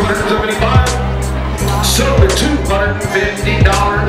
$275, $250.